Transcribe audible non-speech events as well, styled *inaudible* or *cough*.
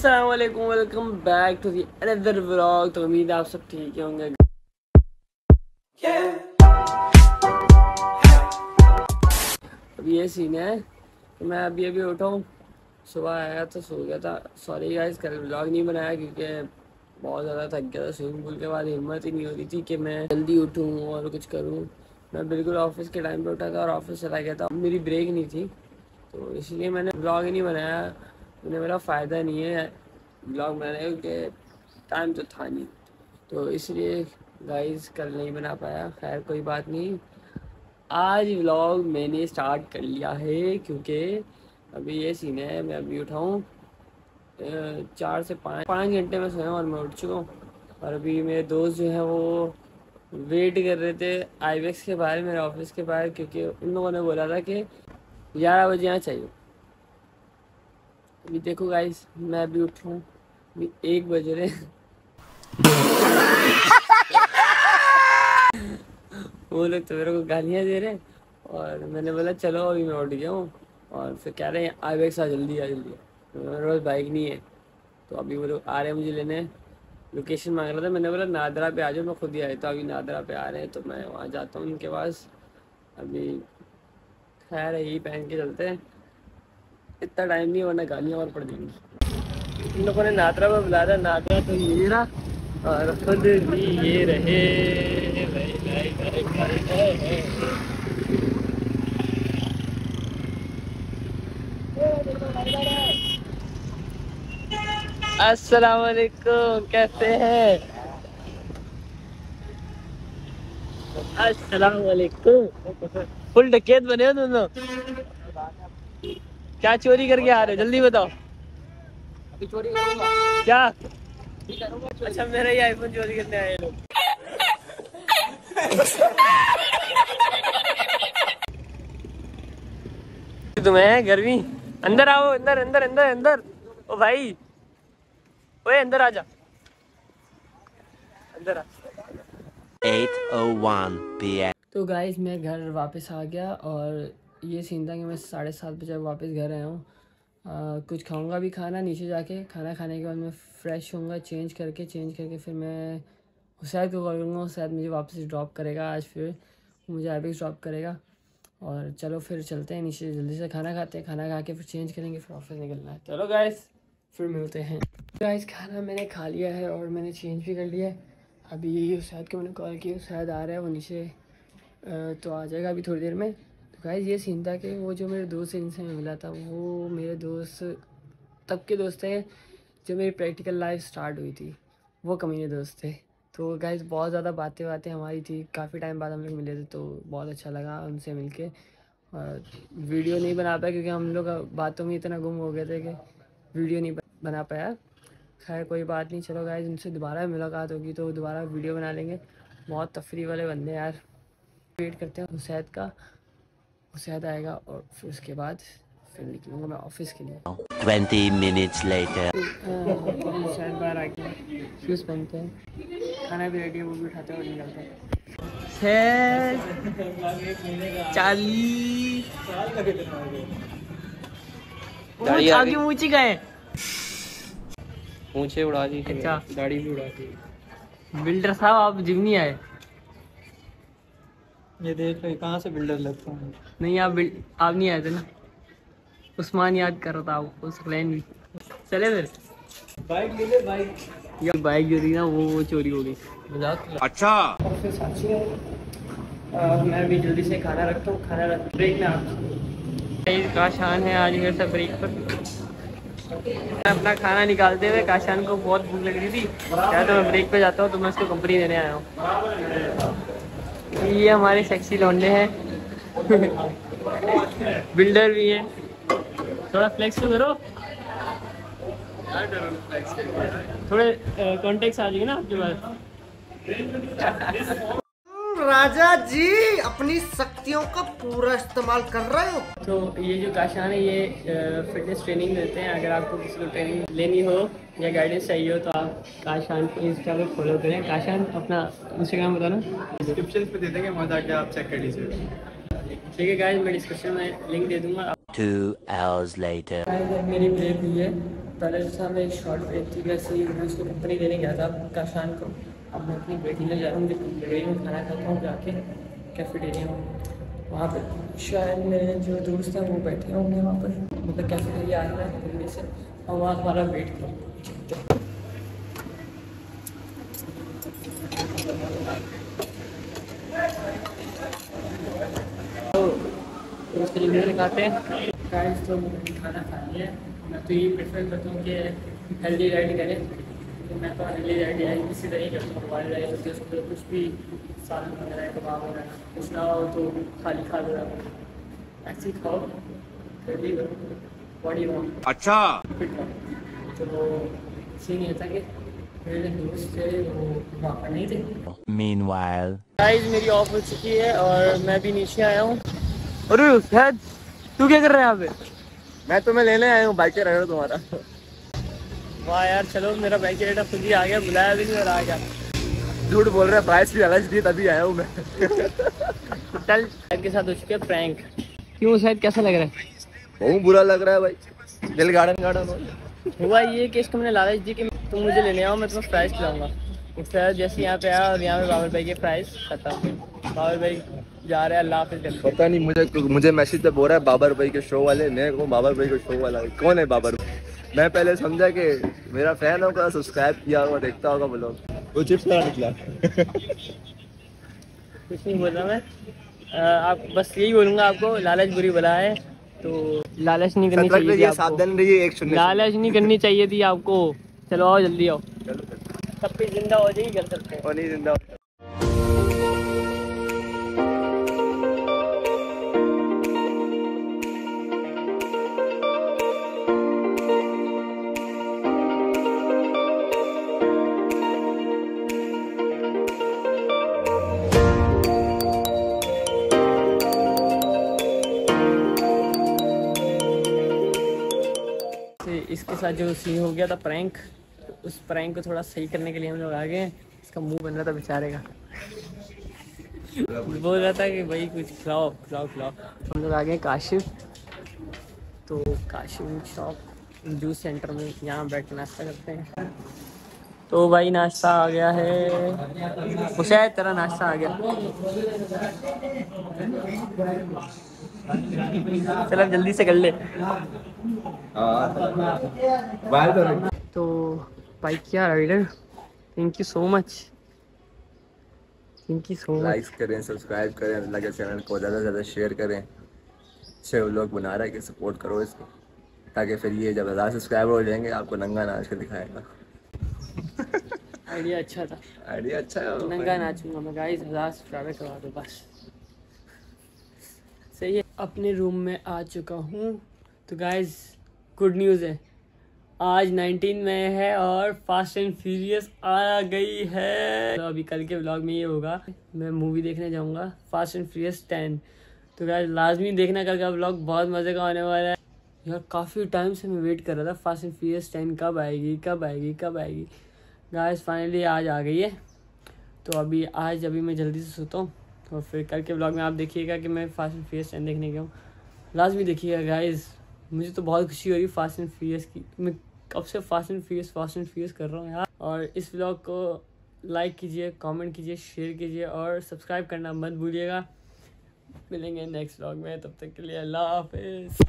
Aslam welcome back to the another vlog तो उम्मीद आप सब ठीक ही होंगे। अब ये सीन है तो मैं अभी अभी उठा हूँ। सुबह आया तो सो गया था। सॉरी गाइस कल व्लॉग नहीं बनाया क्योंकि बहुत ज़्यादा थक गया था। स्विमिंग पूल के बाद हिम्मत ही नहीं हो रही थी कि मैं जल्दी उठूँ और कुछ करूँ। मैं बिल्कुल ऑफ़िस के टाइम पर उठा था और ऑफ़िस चला गया था। मेरी ब्रेक नहीं थी तो इसलिए मैंने ब्लॉग ही नहीं बनाया। मैंने मेरा फ़ायदा नहीं है। ब्लॉग बनाने क्योंकि टाइम तो था नहीं। तो इसलिए गाइस कल नहीं बना पाया। खैर, कोई बात नहीं। आज व्लॉग मैंने स्टार्ट कर लिया है क्योंकि अभी ये सीन है, मैं अभी उठाऊँ। चार से पाँच पाँच घंटे में सोया और मैं उठ चुका हूँ। और अभी मेरे दोस्त जो हैं वो वेट कर रहे थे आई के बाहर मेरे ऑफ़िस के बाहर क्योंकि उन लोगों ने बोला था कि ग्यारह बजे यहाँ चाहिए। अभी देखो गाइस मैं अभी उठ, अभी एक बज रहे *laughs* वो लोग तो मेरे को गालियाँ दे रहे और मैंने बोला, चलो अभी मैं उठ गया हूँ। और फिर कह रहे हैं, आ जल्दी आ, जल्दी मेरे पास बाइक नहीं है। तो अभी वो लोग आ रहे हैं मुझे लेने। लोकेशन मांग रहा था, मैंने बोला, नादरा पे आ जाओ, मैं खुद ही आया तो अभी नादरा पे आ रहे हैं तो मैं वहाँ जाता हूँ उनके पास। अभी खैर, यही पहन के चलते हैं। इतना टाइम नहीं वरना गालियाँ और पड़ जाएँगी। इन लोगों ने नादरा में बुला रहा नादरा तो ये रहा, और खुद भी ये रहे। अस्सलाम वालेकुम कैसे हैं? अस्सलाम वालेकुम फुल डकेत बने हो दोनों। क्या चोरी करके आ रहे हो? जल्दी बताओ। अभी चोरी करूँगा। क्या? अच्छा मेरा ही आईफोन चोरी करने आए लोग। तुम्हें गर्मी? अंदर आओ अंदर अंदर अंदर अंदर। ओ भाई ओए अंदर आ जा। अंदर आ। 8:01 p.m. तो गाइस मैं घर वापस आ गया और ये सीन था कि मैं साढ़े सात बजे वापस घर आया हूँ। कुछ खाऊँगा भी खाना नीचे जाके। खाना खाने के बाद मैं फ्रेश होऊँगा चेंज करके चेंज करके फिर मैं हुसैद को कॉल करूँगा। हुसैद मुझे वापस ड्रॉप करेगा आज फिर। मुझे आईबिक्स ड्रॉप करेगा। और चलो फिर चलते हैं नीचे, जल्दी से खाना खाते हैं। खाना खा के फिर चेंज करेंगे, फिर ऑफ़िस निकलना है। चलो गाइस फिर मिलते हैं। गाइस खाना मैंने खा लिया है और मैंने चेंज भी कर लिया है। अभी यही उसाद को मैंने कॉल किया। उसाद आ रहा है, वो नीचे तो आ जाएगा अभी थोड़ी देर में। गाइस ये सीन था कि वो जो मेरे दोस्त जिनसे मैं मिला था, वो मेरे दोस्त, तब के दोस्त थे जो मेरी प्रैक्टिकल लाइफ स्टार्ट हुई थी। वो कमीने दोस्त थे। तो गाइस बहुत ज़्यादा बातें बातें हमारी थी। काफ़ी टाइम बाद हम लोग मिले थे तो बहुत अच्छा लगा उनसे मिलके। और वीडियो नहीं बना पाया क्योंकि हम लोग बातों में इतना गुम हो गए थे कि वीडियो नहीं बना पाया। खैर, कोई बात नहीं। चलो गाइस उनसे दोबारा मुलाकात होगी तो दोबारा वीडियो बना लेंगे। बहुत तफरी वाले बंदे यार। वेट करते हैं हुसैद का। हुसैद आएगा और फिर उसके बाद फिर निकलूँगा मैं ऑफ़िस के लिए। 20 minutes later. हुसैद बाहर आके शूज़ पहनते हैं। खाना भी रेडी है वो भी उठाते हैं और निकलते हैं। चालीस। आगे ऊँची गए पूछे उड़ा दी। अच्छा। दाढ़ी भी उड़ा दी। बिल्डर साहब आप जिम नहीं आए? ये देख लो कहाँ से बिल्डर लगता हूँ? नहीं आप बिल आप नहीं आए थे ना? उस्मान याद कर रहा था आपको भी चले फिर। बाइक ले ले बाइक ये बाइक जो थी ना वो वो चोरी हो गई। मज़ाक अच्छा। फिर साक्षी है। मैं भी जल्दी से खाना रखता हूँ खाना रख ब्रेक में हूँ। काशान है आज घर से ब्रेक पर। अपना खाना निकालते हुए काशान को बहुत भूख लग रही थी। क्या तो मैं ब्रेक पे जाता हूँ तो मैं उसको कंपनी देने आया हूँ। ये हमारे सेक्सी लौंडे हैं। बिल्डर भी हैं। थोड़ा फ्लेक्स तो करो। थोड़े कॉन्टेक्ट आ जाएँगे ना आपके पास। राजा जी अपनी शक्तियों का पूरा इस्तेमाल कर रहे हो? तो ये जो काशान है ये फिटनेस ट्रेनिंग देते हैं। अगर आपको किसी को ट्रेनिंग लेनी हो या गाइडेंस चाहिए हो तो आप काशान को इंस्टा पर फॉलो करें। काशान अपना इंस्टाग्राम बताना। डिस्क्रिप्शन पे दे देंगे वहाँ जाके आप चेक कर लीजिए ठीक है गाइस मैं डिस्क्रिप्शन में लिंक दे दूँगा। Two hours later. गाइस मेरी ब्रेक हुई है पहले जैसा मैं एक शॉर्ट ब्रेक थी वैसे ही मैं उसको कंपनी देने गया था काशान को। अब मैं अपनी बेटी ले जा रहा हूँ बेटी में खाना खाता हूँ जाके कैफेटेरिया में वहाँ पे शायद मेरे जो दोस्त हैं वो बैठे होंगे वहाँ पर मतलब कैफेटेरिया आ रहा है दिल्ली से और वहाँ हमारा वेट करो तो खाते हैं गाइस तो खाना खा लिया है। मैं तो ये प्रेफर करता हूँ कि हेल्दी डाइट करें तो मैं तो इसी तरह होती है उसमें कुछ भी सालन वगैरह है कबाब वगैरह कुछ ना हो तो खाली खा दो ऐसे ही खाओ बॉडी रहो अच्छा। फिट रहो तो सीन ये था कि मेरे दोस्त थे वो वहाँ पर नहीं थे। Meanwhile. गाइस मेरी ऑफ़ हो चुकी है और मैं भी नीचे आया हूँ। अरे तू क्या कर रहा है यहाँ पे? मैं तुम्हें लेने आया हूँ बाइक राइडर तुम्हारा। वाह यार चलो मेरा बाइक रेटा खुद ही आ गया बुलाया भी नहीं और आ गया। झूठ बोल रहा है प्राइस भी अलग दी तभी आया हूँ मैं। चल सैद के साथ हो चुके प्रैंक क्यों सैद कैसा लग रहा है? बहुत बुरा लग रहा है भाई। दिल गार्डन गार्डन हुआ ये कि इसको मैंने लालच दी कि तुम मुझे लेने आओ मैं तुम्हें प्राइस खिलाऊँगा। तो सर जैसे यहाँ पे आया और यहाँ पे बाबर भाई के प्राइस खत्म। बाबर भाई जा रहे हैं अल्लाह हाफिज पता नहीं मुझे मुझे मैसेज पे बोल रहा है बाबर भाई के शो वाले मैं को बाबर भाई के शो वाला कौन है बाबर मैं पहले समझा कि मेरा फ़ैन होगा सब्सक्राइब किया होगा देखता होगा ब्लॉग वो चिप्स वाला निकला। कुछ नहीं बोल रहा मैं। आप बस यही बोलूँगा आपको लालच बुरी बला है तो लालच नहीं करनी चाहिए थी आपको। सावधान रहिए एक शून्य लालच नहीं करनी चाहिए थी आपको। चलो आओ जल्दी आओ। चलो। सब कुछ ज़िंदा हो जाएगी कर सकते हैं। और नहीं ज़िंदा इसके साथ जो सीन हो गया था प्रैंक तो उस प्रैंक को थोड़ा सही करने के लिए हम लोग आ गए। इसका मुँह बन रहा था बेचारे का। बोल रहा था कि भाई कुछ खिलाओ खिलाओ खिलाओ। हम लोग आ गए काशिफ। तो काशिफ शॉप जूस सेंटर में यहाँ बैठ नाश्ता करते हैं। तो भाई नाश्ता आ गया है। शायद तेरा नाश्ता आ गया। चल जल्दी से कर ले। तो तो भाई क्या rider thank you so much thank you so much like करें सब्सक्राइब करें अल्लाह के चैनल को ज़्यादा से ज़्यादा शेयर करें। अच्छे लोग बना रहा है कि सपोर्ट करो इसको ताकि फिर ये जब हज़ार सब्सक्राइबर हो जाएँगे आपको नंगा नाच के दिखाएगा। आइडिया अच्छा था। आइडिया अच्छा है। नंगा नाचूँगा मैं गाइस हज़ार सब्सक्राइबर करवा दो बस। सही है अपने रूम में आ चुका हूँ। तो गाइस गुड न्यूज़ है। आज 19 में है और फास्ट एंड फ्यूरियस आ गई है। तो अभी कल के ब्लॉग में ये होगा। मैं मूवी देखने जाऊँगा, फास्ट एंड फ्यूरियस 10 तो गाइस लाजमी देखना कल का ब्लॉग बहुत मज़े का होने वाला है। यार, काफ़ी टाइम से मैं वेट कर रहा था, फास्ट एंड फ्यूरियस 10 कब आएगी कब आएगी कब आएगी। गाइस फाइनली आज आ गई है। तो अभी, आज अभी मैं जल्दी से सोता हूँ और फिर कल के ब्लॉग में आप देखिएगा कि मैं फास्ट एंड फ्यूरियस टेन देखने गया हूँ। लाजमी देखिएगा गाइस मुझे तो बहुत खुशी हो रही फास्ट एंड फ्यूरियस की। मैं कब से fast and furious fast and furious कर रहा हूँ यार। और इस ब्लॉग को लाइक कीजिए कमेंट कीजिए शेयर कीजिए और सब्सक्राइब करना मत भूलिएगा। मिलेंगे नेक्स्ट व्लॉग में, तब तक के लिए अल्लाह हाफिज़।